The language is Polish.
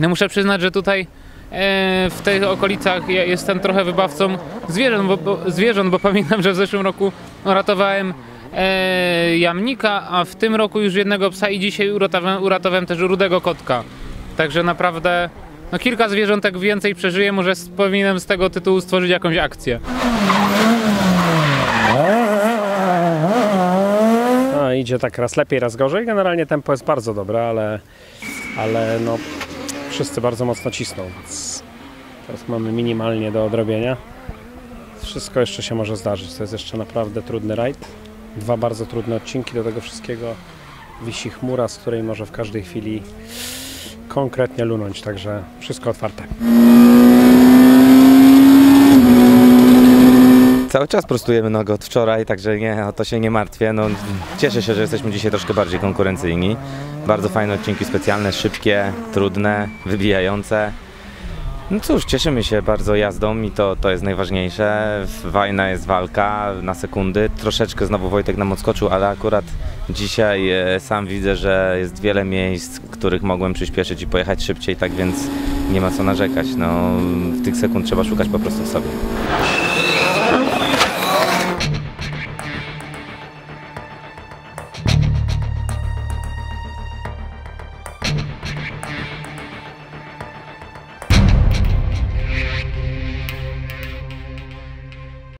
No muszę przyznać, że tutaj e, w tych okolicach jestem trochę wybawcą zwierząt, bo, bo, zwierząt, bo pamiętam, że w zeszłym roku ratowałem e, jamnika, a w tym roku już jednego psa i dzisiaj uratowałem, uratowałem też rudego kotka. Także naprawdę no kilka zwierzątek więcej przeżyję, może powinienem z tego tytułu stworzyć jakąś akcję. Idzie tak raz lepiej, raz gorzej. Generalnie tempo jest bardzo dobre, ale, ale no, wszyscy bardzo mocno cisną, więc teraz mamy minimalnie do odrobienia. Wszystko jeszcze się może zdarzyć. To jest jeszcze naprawdę trudny rajd. Dwa bardzo trudne odcinki do tego wszystkiego. Wisi chmura, z której może w każdej chwili konkretnie lunąć, także wszystko otwarte. Cały czas prostujemy nogę od wczoraj, także nie, o to się nie martwię. No, cieszę się, że jesteśmy dzisiaj troszkę bardziej konkurencyjni. Bardzo fajne odcinki specjalne, szybkie, trudne, wybijające. No cóż, cieszymy się bardzo jazdą i to, to jest najważniejsze. Wajna jest walka na sekundy. Troszeczkę znowu Wojtek nam odskoczył, ale akurat dzisiaj e, sam widzę, że jest wiele miejsc, w których mogłem przyspieszyć i pojechać szybciej, tak więc nie ma co narzekać. No, tych sekund trzeba szukać po prostu w sobie.